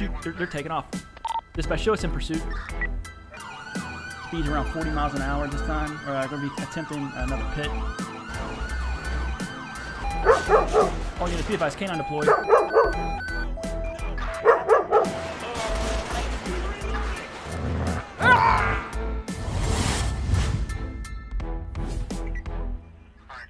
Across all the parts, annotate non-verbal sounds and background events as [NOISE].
shoot, they're, they're taking off. This by show us in pursuit. Speed's around 40 miles an hour this time. Or uh, going to be attempting another pit. All units, be advised, canine deployed.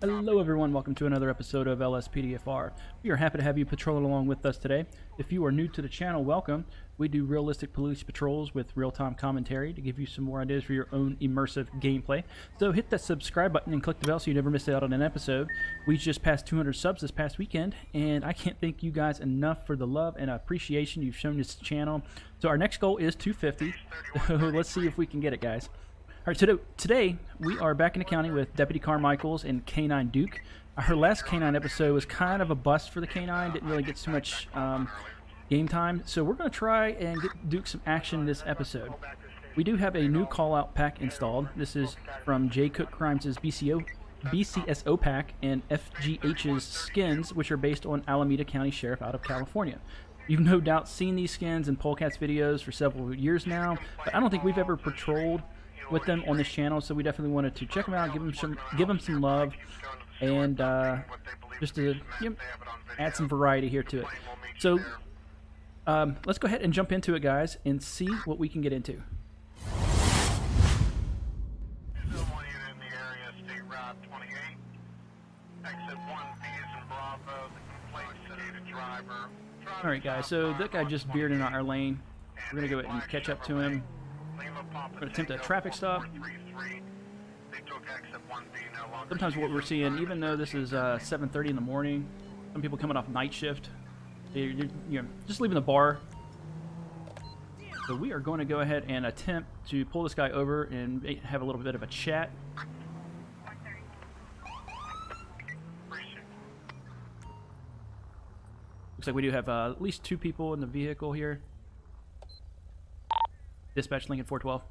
Hello everyone, welcome to another episode of LSPDFR. We are happy to have you patrolling along with us today. If you are new to the channel, welcome. We do realistic police patrols with real-time commentary to give you some more ideas for your own immersive gameplay. So hit that subscribe button and click the bell so you never miss out on an episode. We just passed 200 subs this past weekend, and I can't thank you guys enough for the love and appreciation you've shown this channel. So our next goal is 250, [LAUGHS] so let's see if we can get it, guys. All right, today, today we are back in the county with Deputy Carmichaels and K9 Duke. Our last K9 episode was kind of a bust for the K9, didn't really get too much um, game time, so we're going to try and get Duke some action this episode. We do have a new call-out pack installed. This is from J. Cook Crimes' BCO, BCSO pack and FGH's skins, which are based on Alameda County Sheriff out of California. You've no doubt seen these skins in Polecats videos for several years now, but I don't think we've ever patrolled with them on this channel, so we definitely wanted to check them out, give them some, give them some love, and uh, just to you know, add some variety here to it. So um, let's go ahead and jump into it, guys, and see what we can get into. All right, guys. So that guy just veered in our lane. We're gonna go ahead and catch up to him. We're gonna attempt a traffic stop. Sometimes what we're seeing, even though this is uh, 7:30 in the morning, some people coming off night shift, you're, you're just leaving the bar. So we are going to go ahead and attempt to pull this guy over and have a little bit of a chat. Looks like we do have uh, at least two people in the vehicle here. Dispatch Lincoln 412.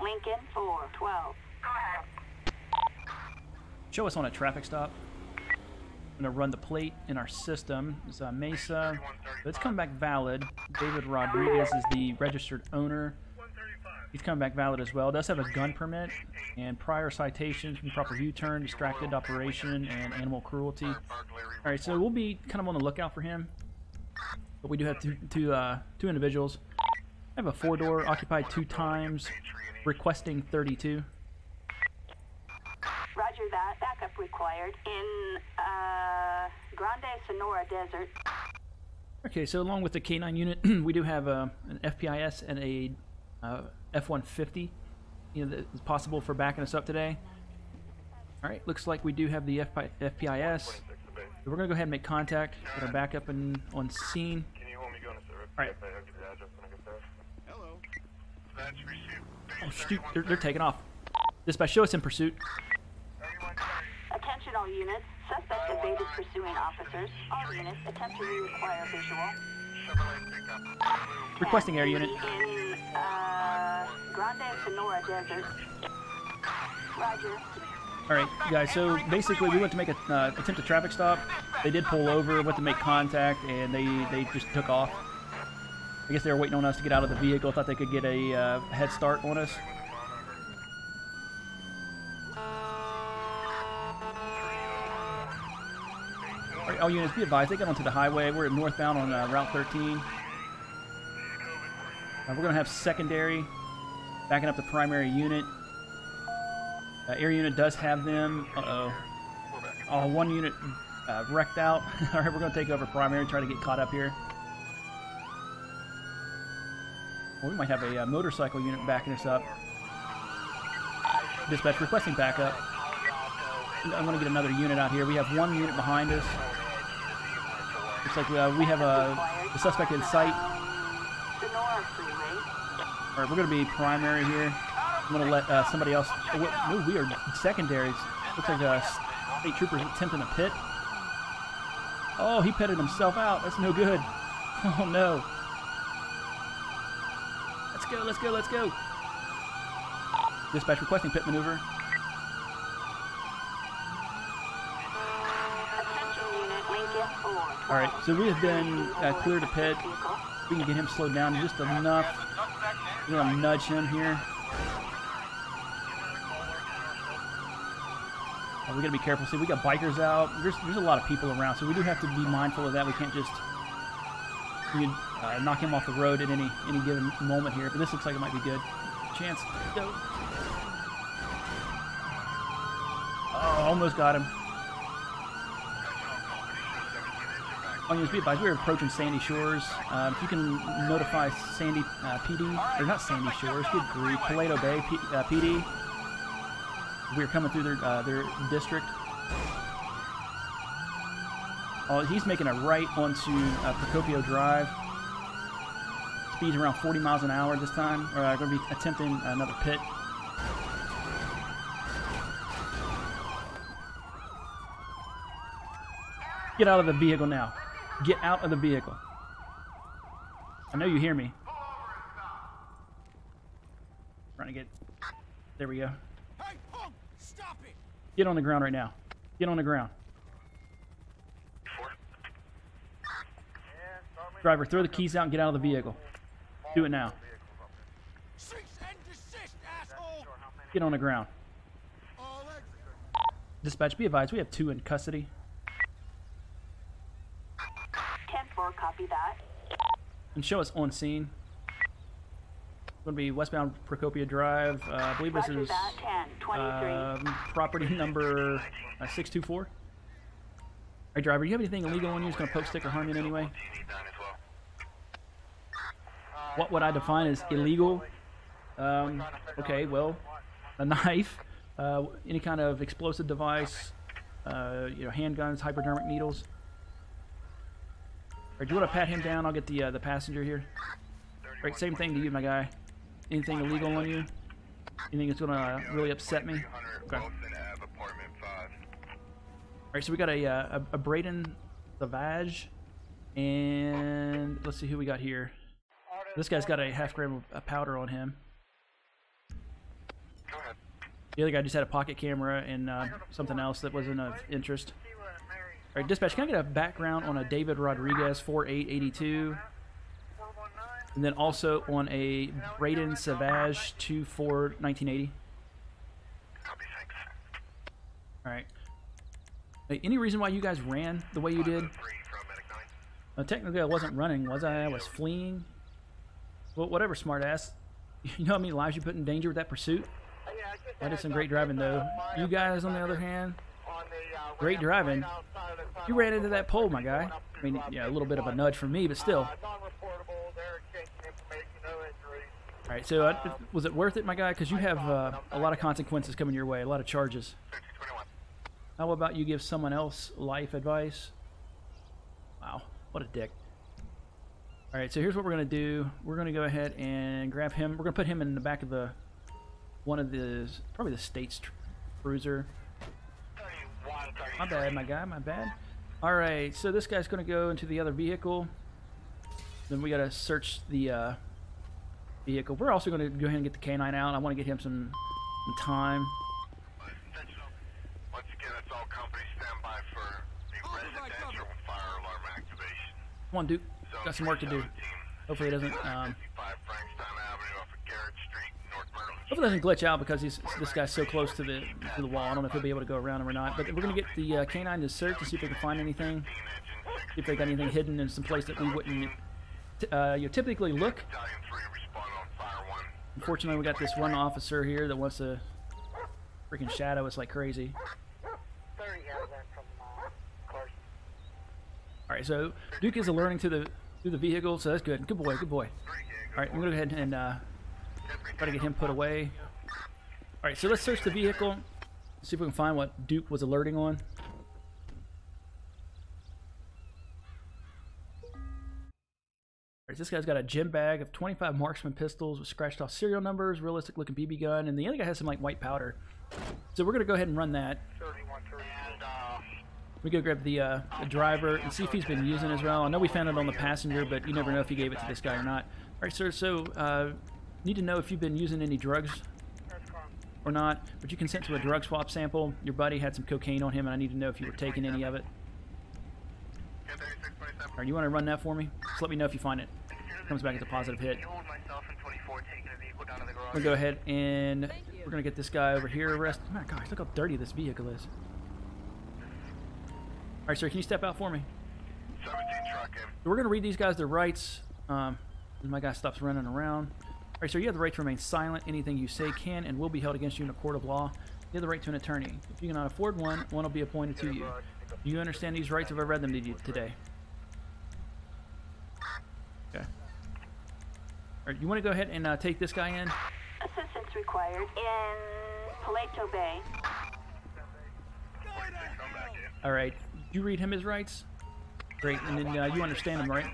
Lincoln 412. Go ahead. Show us on a traffic stop. I'm going to run the plate in our system. It's uh, Mesa. It's coming back valid. David Rodriguez is the registered owner. He's coming back valid as well. Does have a gun permit and prior citations, improper U-turn, distracted operation, and animal cruelty. All right, so we'll be kind of on the lookout for him. But we do have two, two, uh, two individuals. I have a four-door, occupied two times, requesting 32. Roger that. Backup required in uh, Grand Senora Desert. Okay, so along with the K9 unit, [CLEARS THROAT] we do have uh, an FPIS and a uh, F-150. You know, that is possible for backing us up today. All right, looks like we do have the FP FPIS. So we're gonna go ahead and make contact. Get our backup and on scene. All right. Oh shoot, they're, they're taking off. Dispatch, show us in pursuit. Attention all units. Suspect evaded pursuing officers. All units attempt to reacquire visual. Requesting air unit. In uh, Grand Senora Desert. Roger. All right, guys. So basically, we went to make a uh, attempt a traffic stop. They did pull over, went to make contact, and they they just took off. I guess they were waiting on us to get out of the vehicle. Thought they could get a uh, head start on us. All, right, all units, be advised. They got onto the highway. We're northbound on uh, Route 13. Uh, we're gonna have secondary backing up the primary unit. Uh, air unit does have them. Uh-oh. Oh, one unit uh, wrecked out. [LAUGHS] All right, we're going to take over primary try to get caught up here. Well, we might have a uh, motorcycle unit backing us up. Dispatch requesting backup. I'm going to get another unit out here. We have one unit behind us. Looks like we, uh, we have a, a suspect in sight. All right, we're going to be primary here. I'm going to let uh, somebody else. Oh, we are secondaries. Looks like a state trooper attempting a pit. Oh, he petted himself out. That's no good. [LAUGHS] Oh, no. Let's go, let's go, let's go. Dispatch requesting pit maneuver. Attention unit Lincoln 4. All right, so we have been uh, cleared to pit. We can get him slowed down just enough. We're gonna nudge him here. Uh, we gotta be careful. See, we got bikers out. There's there's a lot of people around, so we do have to be mindful of that. We can't just we can uh, knock him off the road at any any given moment here. But this looks like it might be good. Chance. Go. Oh, almost got him. On your speed we're approaching Sandy Shores. Uh, if you can notify Sandy uh, PD, or not Sandy Shores, good grief, Paleto Bay P, uh, PD. We're coming through their uh, their district. Oh, he's making a right onto uh, Procopio Drive. Speed's around 40 miles an hour this time. Or uh, going to be attempting another pit. Get out of the vehicle now. Get out of the vehicle. I know you hear me. Trying to get. There we go. Hey, punk! Stop it! Get on the ground right now. Get on the ground. Driver, throw the keys out and get out of the vehicle. Do it now. Cease and desist, asshole! Get on the ground. Dispatch, be advised, we have two in custody. 10-4, copy that. And show us on scene. Going to be westbound Procopio Drive. Uh, I believe this is that, 10, 23. um, property number uh, 624. Hey, driver, do you have anything illegal on you that's going to poke, stick, or harm you in any way? What would I define as illegal? Um, okay, well, a [LAUGHS] knife, uh, any kind of explosive device, uh, you know, handguns, hypodermic needles. All right, do you want to pat him down? I'll get the uh, the passenger here. Right, same thing to you, my guy. Anything illegal on you? Anything that's gonna really upset me? Okay. All right, so we got a uh, a, a Braden Savage, and let's see who we got here. This guy's got a half gram of powder on him. The other guy just had a pocket camera and uh, something else that wasn't of interest. All right, dispatch, can I get a background on a David Rodriguez 4882? And then also on a Braden Savage 24 1980. All right. Hey, any reason why you guys ran the way you did? Uh, technically, I wasn't running, was I? I was fleeing. Well, whatever, smartass. [LAUGHS] You know how many lives you put in danger with that pursuit? I did some great driving, though. You guys, on the other hand, great driving. You ran into that pole, my guy. I mean, yeah, a little bit of a nudge from me, but still. All right, so uh, was it worth it, my guy? Because you have uh, a lot of consequences coming your way, a lot of charges. How about you give someone else life advice? Wow, what a dick. All right, so here's what we're gonna do. We're gonna go ahead and grab him. We're gonna put him in the back of the one of the probably the state's cruiser. My bad, my guy. My bad. All right, so this guy's gonna go into the other vehicle. Then we gotta search the uh, vehicle. We're also gonna go ahead and get the canine out. I want to get him some, some time. Once again, that's all company standby for the All right, residential fire alarm activation. Come on, Duke. Got some work to do. Hopefully it doesn't. Um, 55 Frankstown Avenue off of Garrett Street, North Myrtle. Hopefully it doesn't glitch out because he's this guy's so close to the to the wall. I don't know if he'll be able to go around him or not. But we're gonna get the uh, canine to search and see if we can find anything. See if they got anything hidden in some place that we wouldn't uh, you typically look. Battalion 3 respond on fire 1. Unfortunately, we got this one officer here that wants to freaking shadow us like crazy. All right, so Duke is alerting to the through the vehicle, so that's good. Good boy, good boy. All right, I'm gonna go ahead and uh, try to get him put away. All right, so let's search the vehicle. See if we can find what Duke was alerting on. All right, this guy's got a gym bag of 25 marksman pistols with scratched off serial numbers, realistic looking BB gun, and the other guy has some like white powder. So we're gonna go ahead and run that. We go grab the, uh, the driver and see if he's been using as well. I know we found it on the passenger, but you never know if he gave it to this guy or not. All right, sir. So uh, need to know if you've been using any drugs or not. But you consent to a drug swap sample. Your buddy had some cocaine on him, and I need to know if you were taking any of it. All right, you want to run that for me? Just let me know if you find it. Comes back as a positive hit. Hold myself in 24, taking a vehicle down to the garage. We're gonna go ahead and we're gonna get this guy over here arrested. Oh my gosh, look how dirty this vehicle is. All right, sir, can you step out for me? 17 truck in. So we're gonna read these guys their rights. Um, my guy stops running around. All right, sir, you have the right to remain silent. Anything you say can and will be held against you in a court of law. You have the right to an attorney. If you cannot afford one, one will be appointed to you. Do you understand these rights? Have I read them to you today? Okay. All right, you want to go ahead and uh, take this guy in? Assistance required in Paleto Bay. All right. You read him his rights. Great, and then uh, you understand him, right?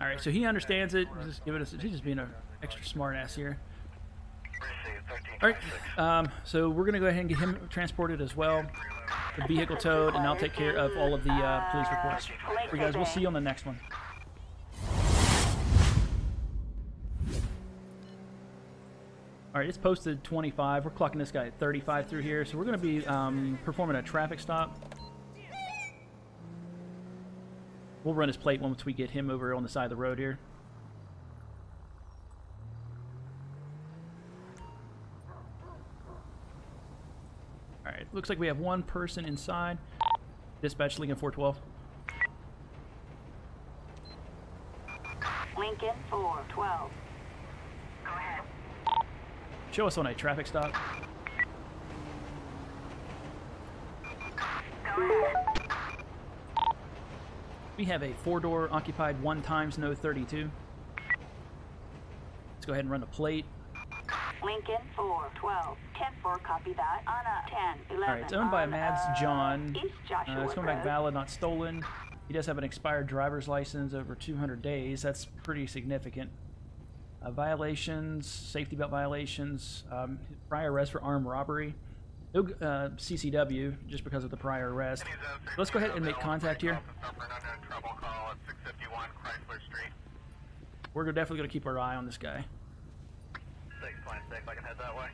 All right. So he understands it. Just give it. A, he's just being an extra smart ass here. All right. Um, so we're gonna go ahead and get him transported as well. The vehicle towed, and I'll take care of all of the uh, police reports. You guys, we'll see you on the next one. All right, it's posted 25. We're clocking this guy at 35 through here, so we're going to be um, performing a traffic stop. We'll run his plate once we get him over on the side of the road here. All right, looks like we have one person inside. Dispatch Lincoln 412. Lincoln 412. Go ahead. Show us on a traffic stop. We have a four-door occupied one times no 32. Let's go ahead and run the plate. Lincoln 412. 10-4, copy that. Anna 10 11. All right, it's owned by on, Mads uh, John. East Joshua Uh, it's coming back valid, not stolen. He does have an expired driver's license over 200 days. That's pretty significant. Uh, violations, safety belt violations, um, prior arrest for armed robbery. No uh, CCW just because of the prior arrest. Let's go ahead and make contact here. 51 Chrysler Street. We're definitely going to keep our eye on this guy. 626, I can head that way.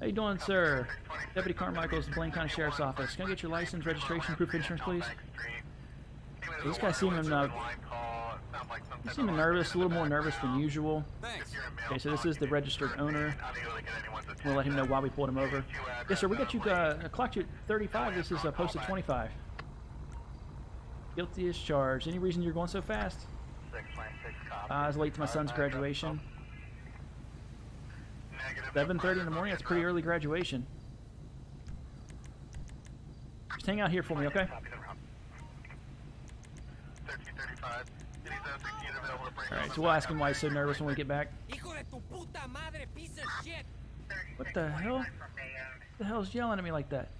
How you doing, sir? Deputy Carmichaels Blaine County Sheriff's Office. Can I get your license, registration, proof of insurance, please? So this guy seeming uh, he nervous, a little more nervous than usual. Okay, so this is the registered owner. We'll let him know why we pulled him over. Yes, sir. We got you uh, clocked you at 35. This is uh, posted 25. Guilty as charged. Any reason you're going so fast? Uh, I was late to my son's graduation. 7:30 in the morning. That's pretty early graduation. Just hang out here for me, okay? All right. So we'll ask him why he's so nervous when we get back. Hijo de tu puta madre, piece of shit. What the hell? What the hell's yelling at me like that?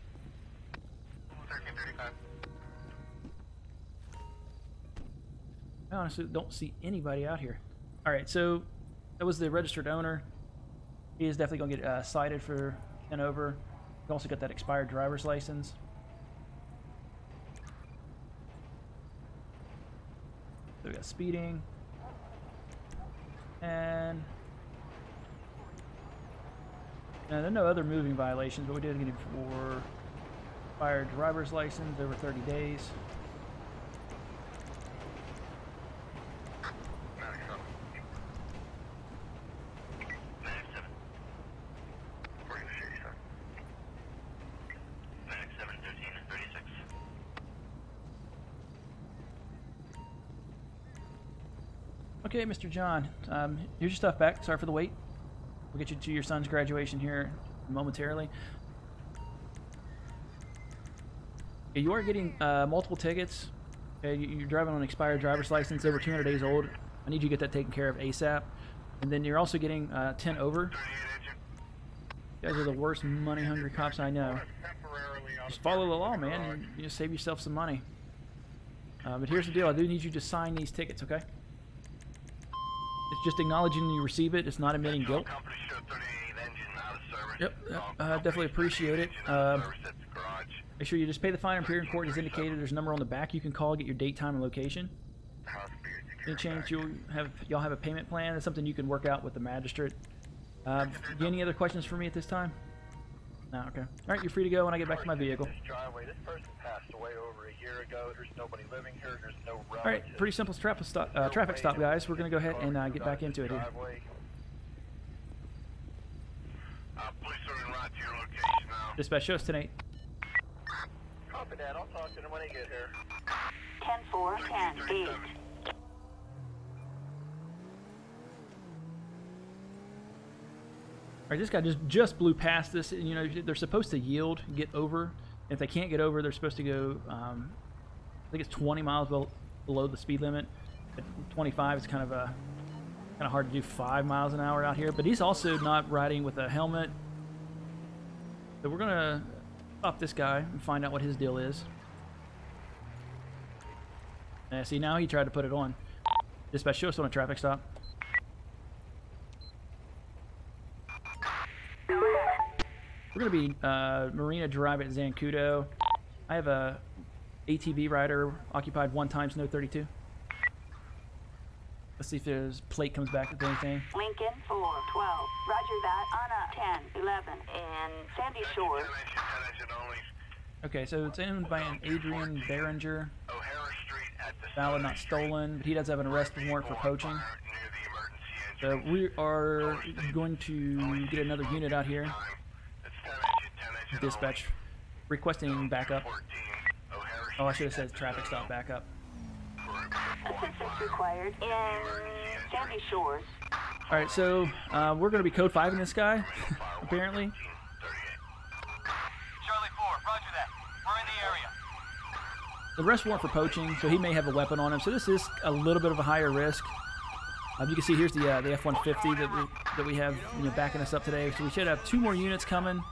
I honestly don't see anybody out here. All right, so that was the registered owner. He is definitely going to get uh, cited for 10 over. He also got that expired driver's license. So we got speeding. And uh, there are no other moving violations, but we did get him for expired driver's license over 30 days. Okay, Mr. John, um, here's your stuff back. Sorry for the wait. We'll get you to your son's graduation here momentarily. You are getting uh, multiple tickets. You're driving on an expired driver's license over 200 days old. I need you to get that taken care of ASAP. And then you're also getting uh, 10 over. You guys are the worst money-hungry cops I know. Just follow the law, man, and you know, save yourself some money. Uh, but here's the deal: I do need you to sign these tickets, okay? It's just acknowledging you receive it. It's not admitting guilt. Yep, uh, definitely appreciate it. Um, Make sure you just pay the fine and appear in court as indicated. There's a number on the back you can call, get your date, time, and location. Any chance you'll have y'all have a payment plan? That's something you can work out with the magistrate. Um, any other questions for me at this time? No, okay. All right, you're free to go when I get back to my vehicle. This driveway, this person passed away over a year ago. There's nobody living here. There's no. All right, pretty simple traffic stop, uh, traffic stop, guys. We're gonna go ahead and uh, get back into it here. Driveway. Uh, police are en route to your location now. Dispatch, show us tonight. Copy that. I'll talk to them when they get here. 10 4, 10 8. 1337. All right, this guy just just blew past this. and, You know, they're supposed to yield, get over. If they can't get over, they're supposed to go. Um, I think it's 20 miles bel- below the speed limit. At 25, is kind of a kind of hard to do five miles an hour out here. But he's also not riding with a helmet. So we're gonna stop this guy and find out what his deal is. Yeah, see now he tried to put it on. Dispatch, show us on a traffic stop. We're gonna be uh, Marina Drive at Zancudo. I have a ATV rider occupied one times no 32. Let's see if his plate comes back with anything. Lincoln 4, 12. Roger that. Anna 10, 11. And Sandy Shores. 10 engine, 10 engine only. Okay, so it's owned by an Adrian Behringer. O'Hara Street at the Valid not stolen, but he does have an arrest warrant for poaching. Fire near the emergency engine. So we are going to get another unit out here. Time. It's 10 engine, 10 engine Dispatch requesting backup. Oh, I should have said traffic stop backup. Assistance required in Sandy Shores. All right, so uh, we're going to be code five in this [LAUGHS] guy, apparently. Charlie 4, roger that. We're in the area. The arrest warrant for poaching, so he may have a weapon on him. So this is a little bit of a higher risk. Um, you can see here's the uh, the F-150 that we that we have you know, backing us up today. So we should have two more units coming.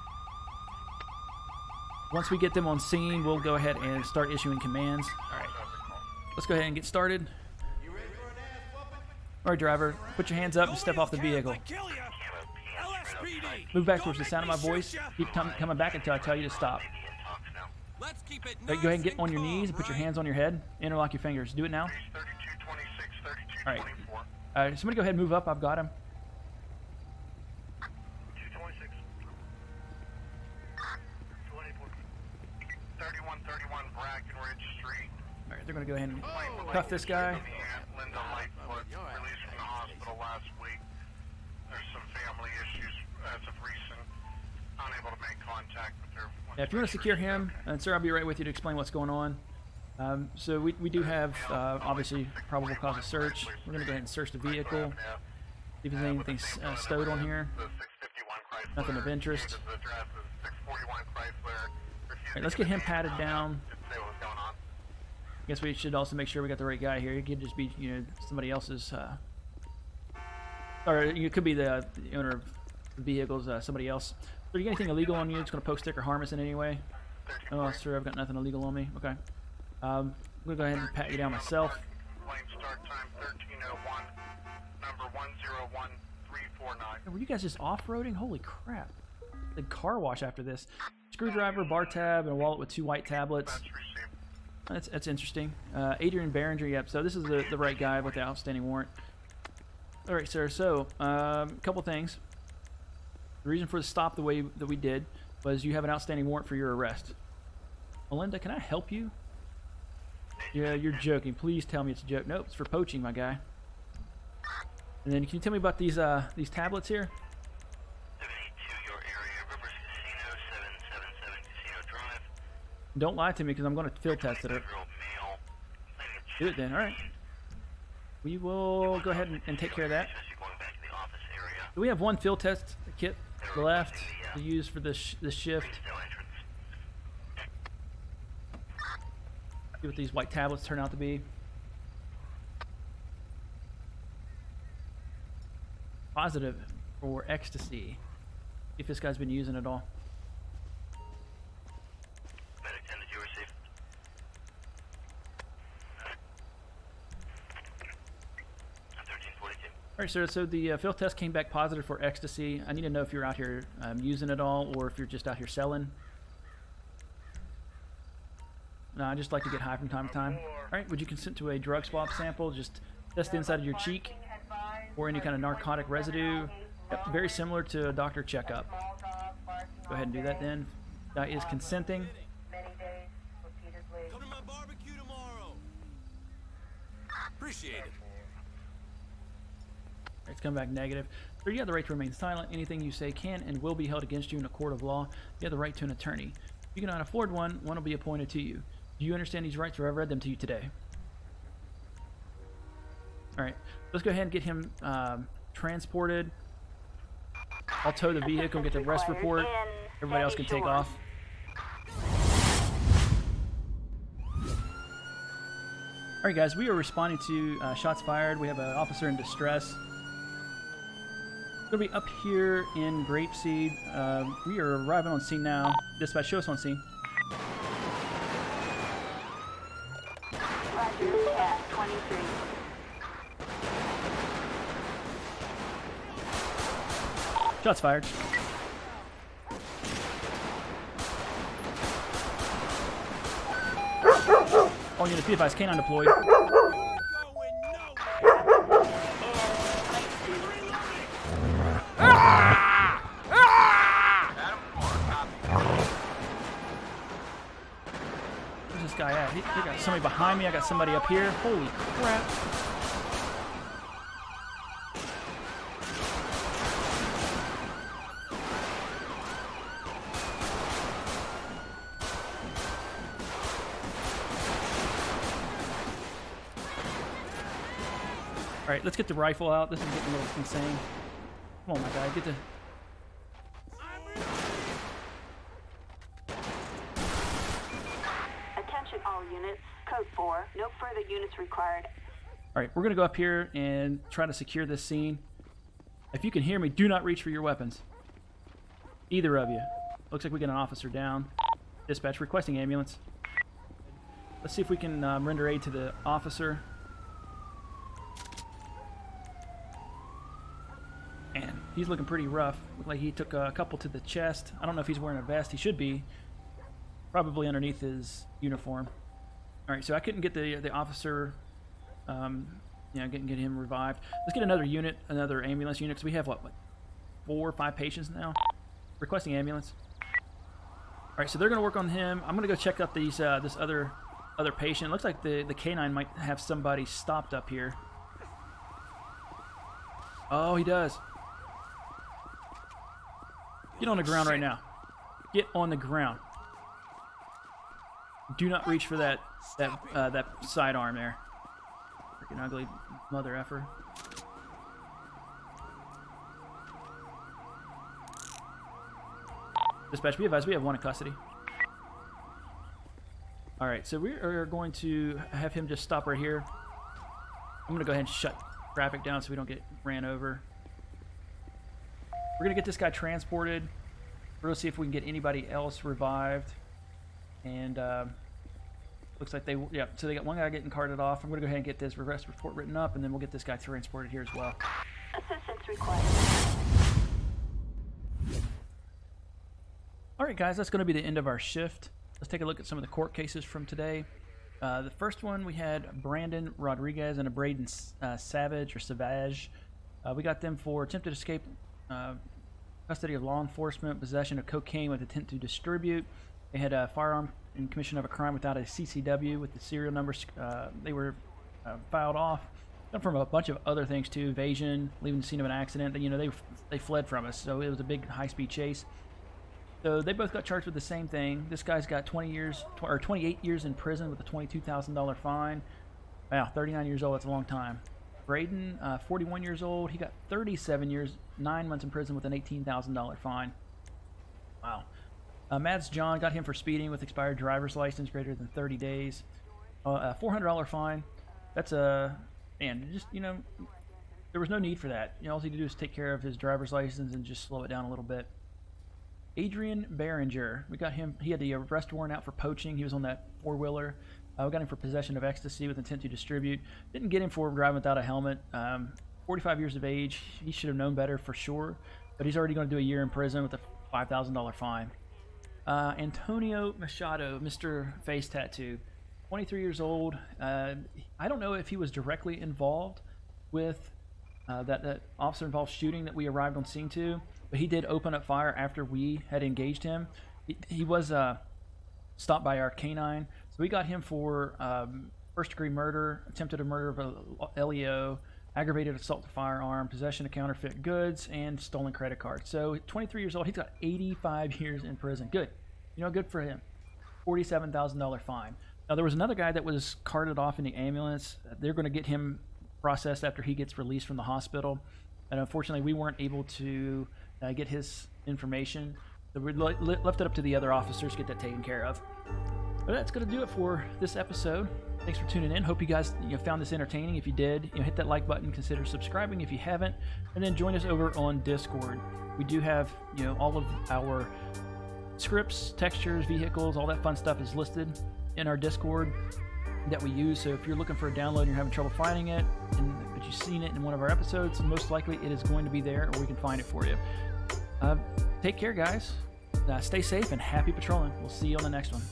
Once we get them on scene, we'll go ahead and start issuing commands. All right, let's go ahead and get started. All right, driver, put your hands up and step off the vehicle. Kill ya. LSPD. Move back towards the sound of my voice. Keep com- coming back until I tell you to stop. Let's keep it All right, go ahead and get on your knees and put your hands on your head. Interlock your fingers. Do it now. 32, 26, 32, All right. Uh, somebody go ahead and move up. I've got him. 226. 24. 3131 Brackenridge Street. All right, they're going to go ahead and cuff this guy. Linda Lightfoot, released from the hospital last week. There's some family issues as of recent. Unable to make contact with her. Yeah, if you want to secure him, and sir, I'll be right with you to explain what's going on. Um, so we, we do have, uh, obviously, probable cause of search. We're going to go ahead and search the vehicle. See if there's anything uh, stowed on here. The 651 Chrysler. Nothing of interest. gave us the address of 641 Chrysler. Refused All right, let's get him patted down. Didn't say what was going on. I guess we should also make sure we got the right guy here. It could just be, you know, somebody else's, uh, or it could be the, the owner of the vehicles, uh, somebody else. So you got anything illegal on you? It's going to poke, stick, or harm us in any way? Oh, sir, I've got nothing illegal on me. Okay. Um, I'm going to go ahead and pat you down myself. Claim start time 1301. Number 101349. Were you guys just off-roading? Holy crap. The car wash after this. Screwdriver, bar tab, and a wallet with two white tablets. That's. That's, interesting. Uh, Adrian Behringer, yep. So this is the, the right guy with the outstanding warrant. All right, sir. So um, a couple things. The reason for the stop the way that we did was you have an outstanding warrant for your arrest. Melinda, can I help you? Yeah, you're joking. Please tell me it's a joke. Nope, it's for poaching, my guy. And then can you tell me about these uh, these tablets here? Don't lie to me because I'm going to field test it. Year old male. Claiming Do it then. All right. We will go ahead and, and take care of that. Says you're going back to the office area. Do we have one field test kit left uh, to use for this sh- this shift? See what these white tablets turn out to be. Positive for ecstasy. If this guy's been using it all. Medic 10, did you receive? Thirteen forty-two. All right, sir. So the uh, field test came back positive for ecstasy. I need to know if you're out here um, using it all, or if you're just out here selling. No, I just like to get high from time to time. All right, would you consent to a drug swab sample? Just test the inside of your cheek or any kind of narcotic residue. Yep, very similar to a doctor checkup. Go Go ahead and do that then. Guy is consenting. Many days, repeatedly. Come to my barbecue tomorrow. Appreciate it. It's come back negative. So you have the right to remain silent. Anything you say can and will be held against you in a court of law. You have the right to an attorney. If you cannot afford one, one will be appointed to you. Do you understand these rights or I've read them to you today? Alright, let's go ahead and get him um, transported. I'll tow the vehicle, and get the arrest Required report. Everybody else can take off. Alright guys, we are responding to uh, shots fired. We have an officer in distress. Gonna be up here in Grapeseed. Uh, we are arriving on scene now. Dispatch, show us on scene. Roger, cat 23. Shots fired. All units be advised, canine deployed. Guy at? He, got somebody behind me. I got somebody up here. Holy crap. Alright, let's get the rifle out. This is getting a little insane. Come on, my guy. Get the... Attention all units. Code 4. No further units required. We're gonna go up here and try to secure this scene. If you can hear me, do not reach for your weapons. Either of you. Looks like we got an officer down. Dispatch requesting ambulance. Let's see if we can um, render aid to the officer. Man, he's looking pretty rough. Look like he took a couple to the chest. I don't know if he's wearing a vest. He should be. Probably underneath his uniform. Alright, so I couldn't get the the officer um, you know, get, get him revived. Let's get another unit, another ambulance unit, because we have, what, four or five patients now? Requesting ambulance. All right, so they're going to work on him. I'm going to go check out these uh, this other other patient. Looks like the, the canine might have somebody stopped up here. Oh, he does. Get on the ground right now. Get on the ground. Do not reach for that that uh, that sidearm there. Freaking ugly mother effer. Dispatch, be advised, we have one in custody. Alright, so we are going to have him just stop right here. I'm going to go ahead and shut traffic down so we don't get ran over. We're going to get this guy transported. We're going to see if we can get anybody else revived. And, um, Looks like they, yeah, so they got one guy getting carted off. I'm going to go ahead and get this arrest report written up, and then we'll get this guy transported here as well. Assistance required. All right, guys, that's going to be the end of our shift. Let's take a look at some of the court cases from today. Uh, the first one, we had Brandon Rodriguez and a Braden uh, Savage or Savage. Uh, we got them for attempted escape, uh, custody of law enforcement, possession of cocaine with intent to distribute. They had a firearm in commission of a crime without a CCW with the serial numbers. Uh, they were uh, filed off. From a bunch of other things too, evasion, leaving the scene of an accident. You know, they they fled from us, so it was a big high-speed chase. So they both got charged with the same thing. This guy's got 20 years tw- or 28 years in prison with a $22,000 fine. Wow, 39 years old. That's a long time. Braden, uh, 41 years old. He got 37 years, nine months in prison with an $18,000 fine. Wow. Uh, Mads John got him for speeding with expired driver's license greater than 30 days. Uh, a $400 fine. That's a man. Just you know, there was no need for that. You know, all he had to do is take care of his driver's license and just slow it down a little bit. Adrian Behringer, we got him. He had the arrest warrant out for poaching. He was on that four wheeler. Uh, we got him for possession of ecstasy with intent to distribute. Didn't get him for driving without a helmet. Um, 45 years of age. He should have known better for sure. But he's already going to do a year in prison with a $5,000 fine. Uh, Antonio Machado, Mr. Face Tattoo, 23 years old. Uh, I don't know if he was directly involved with uh, that, that officer involved shooting that we arrived on scene to, but he did open up fire after we had engaged him. He, he was uh, stopped by our canine, so we got him for um, first degree murder, attempted murder of a LEO, aggravated assault to firearm, possession of counterfeit goods, and stolen credit card. So 23 years old, he's got 85 [LAUGHS] years in prison. Good, you know, good for him. $47,000 fine. Now there was another guy that was carted off in the ambulance. They're going to get him processed after he gets released from the hospital, and unfortunately, we weren't able to uh, get his information. So we le- le- left it up to the other officers to get that taken care of. But that's going to do it for this episode. Thanks for tuning in. Hope you guys you know, found this entertaining. If you did, you know, hit that like button. Consider subscribing if you haven't, and then join us over on Discord. We do have you know all of our scripts, textures, vehicles, all that fun stuff is listed in our Discord that we use. So if you're looking for a download and you're having trouble finding it, and, but you've seen it in one of our episodes, most likely it is going to be there, or we can find it for you. Uh, take care, guys. Uh, stay safe and happy patrolling. We'll see you on the next one.